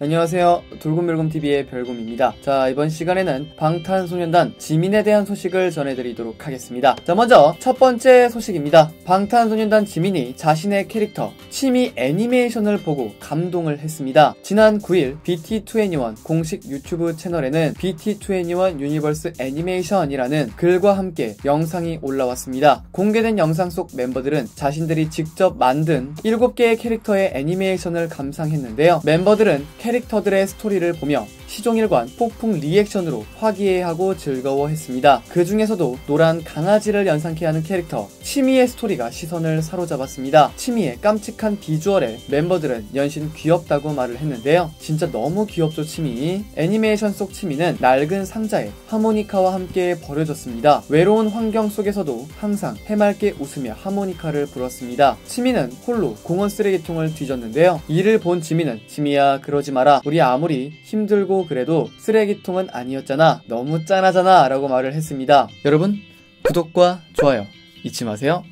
안녕하세요. 돌곰별곰TV의 별곰입니다. 자, 이번 시간에는 방탄소년단 지민에 대한 소식을 전해드리도록 하겠습니다. 자, 먼저 첫 번째 소식입니다. 방탄소년단 지민이 자신의 캐릭터 치미 애니메이션을 보고 감동을 했습니다. 지난 9일 BT21 공식 유튜브 채널에는 BT21 universe 애니메이션이라는 글과 함께 영상이 올라왔습니다. 공개된 영상 속 멤버들은 자신들이 직접 만든 7개의 캐릭터의 애니메이션을 감상했는데요. 멤버들은 캐릭터들의 스토리를 보며 시종일관 폭풍 리액션으로 화기애애하고 즐거워했습니다. 그 중에서도 노란 강아지를 연상케 하는 캐릭터 치미의 스토리가 시선을 사로잡았습니다. 치미의 깜찍한 비주얼에 멤버들은 연신 귀엽다고 말을 했는데요. 진짜 너무 귀엽죠 치미. 애니메이션 속 치미는 낡은 상자에 하모니카와 함께 버려졌습니다. 외로운 환경 속에서도 항상 해맑게 웃으며 하모니카를 불었습니다. 치미는 홀로 공원 쓰레기통을 뒤졌는데요. 이를 본 지민은 치미야 그러지 마라. 우리 아무리 힘들고 그래도 쓰레기통은 아니었잖아. 너무 짠하잖아. 라고 말을 했습니다. 여러분, 구독과 좋아요 잊지 마세요.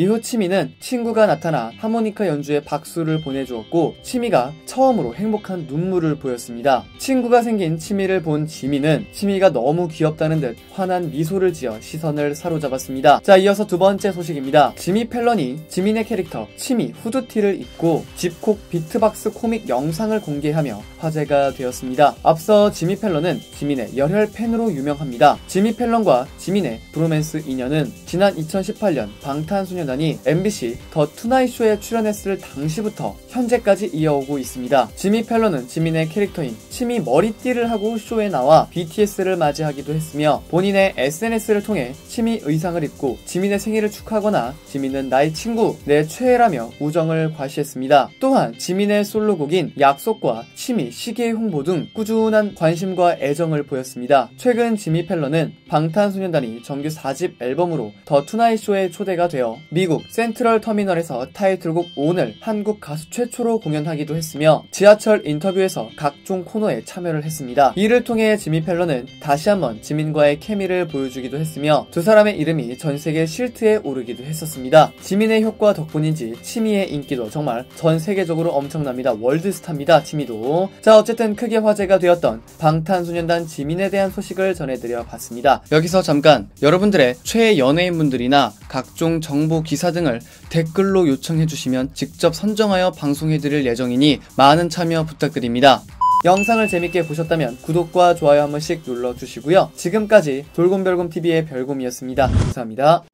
이후 치미는 친구가 나타나 하모니카 연주에 박수를 보내주었고 치미가 처음으로 행복한 눈물을 보였습니다. 친구가 생긴 치미를 본 지민은 치미가 너무 귀엽다는 듯 환한 미소를 지어 시선을 사로잡았습니다. 자 이어서 두 번째 소식입니다. 지미 팰런이 지민의 캐릭터 치미 후드티를 입고 집콕 비트박스 코믹 영상을 공개하며 화제가 되었습니다. 앞서 지미 팰런은 지민의 열혈 팬으로 유명합니다. 지미 팰런과 지민의 브로맨스 인연은 지난 2018년 방탄소년 소년단이 NBC 더 투나잇 쇼에 출연했을 당시부터 현재까지 이어오고 있습니다. 지미 팰런은 지민의 캐릭터인 치미 머리띠를 하고 쇼에 나와 BTS를 맞이하기도 했으며 본인의 SNS를 통해 치미 의상을 입고 지민의 생일을 축하하거나 지민은 나의 친구, 내 최애라며 우정을 과시했습니다. 또한 지민의 솔로곡인 약속과 치미 시계 홍보 등 꾸준한 관심과 애정을 보였습니다. 최근 지미 팰런은 방탄소년단이 정규 4집 앨범으로 더 투나잇 쇼에 초대가 되어 미국 센트럴 터미널에서 타이틀곡 ON을 한국 가수 최초로 공연하기도 했으며 지하철 인터뷰에서 각종 코너에 참여를 했습니다. 이를 통해 지미 팰런은 다시 한번 지민과의 케미를 보여주기도 했으며 두 사람의 이름이 전 세계 실트에 오르기도 했었습니다. 지민의 효과 덕분인지 치미의 인기도 정말 전 세계적으로 엄청납니다. 월드스타입니다. 치미도. 자 어쨌든 크게 화제가 되었던 방탄소년단 지민에 대한 소식을 전해드려 봤습니다. 여기서 잠깐 여러분들의 최애 연예인분들이나 각종 정보 기사 등을 댓글로 요청해 주시면 직접 선정하여 방송해 드릴 예정이니 많은 참여 부탁드립니다. 영상을 재밌게 보셨다면 구독과 좋아요 한 번씩 눌러주시고요. 지금까지 돌곰별곰TV의 별곰이었습니다. 감사합니다.